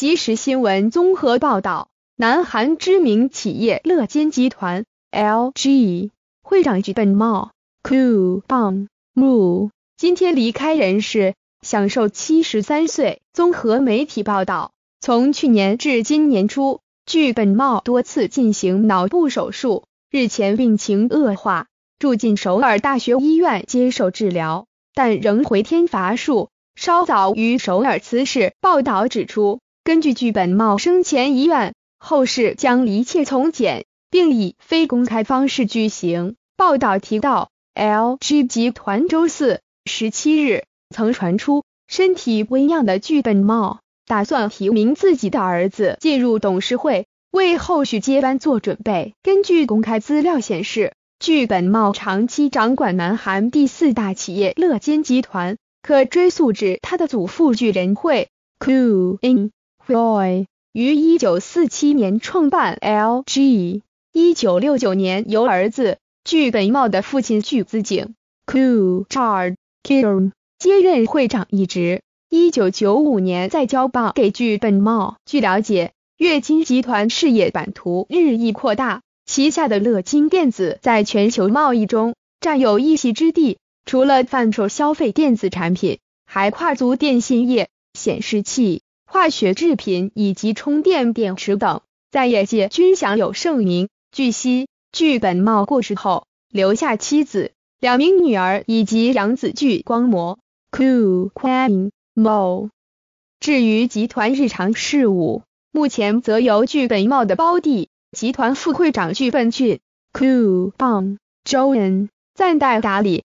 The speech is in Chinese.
即时新闻综合报道，南韩知名企业乐间集团 （LG） 会长具本茂 （Koo Bang Moo） 今天离开人世，享寿七十三岁。综合媒体报道，从去年至今年初，具本茂多次进行脑部手术，日前病情恶化，住进首尔大学医院接受治疗，但仍回天乏术。稍早于首尔辞世。报道指出，根据剧本茂生前遗愿，后事将一切从简，并以非公开方式举行。报道提到，LG 集团周四十七日曾传出，身体微恙的剧本茂打算提名自己的儿子进入董事会，为后续接班做准备。根据公开资料显示，剧本茂长期掌管南韩第四大企业乐间集团。可追溯至他的祖父具仁惠 （Koo In Roy 于一九四七年创办 LG，一九六九年由儿子具本茂的父亲巨资景 （Koo Char Kim） 接任会长一职。一九九五年再交棒给具本茂。据了解，乐金集团事业版图日益扩大，旗下的乐金电子在全球贸易中占有一席之地。除了贩售消费电子产品，还跨足电信业、显示器、化学制品以及充电电池等，在业界均享有盛名。据悉，剧本茂过世后，留下妻子、两名女儿以及养子具光模 （Koo Kang Mo）。至于集团日常事务，目前则由具本茂的胞弟、集团副会长具本俊 （Koo Bang Joan 暂代打理。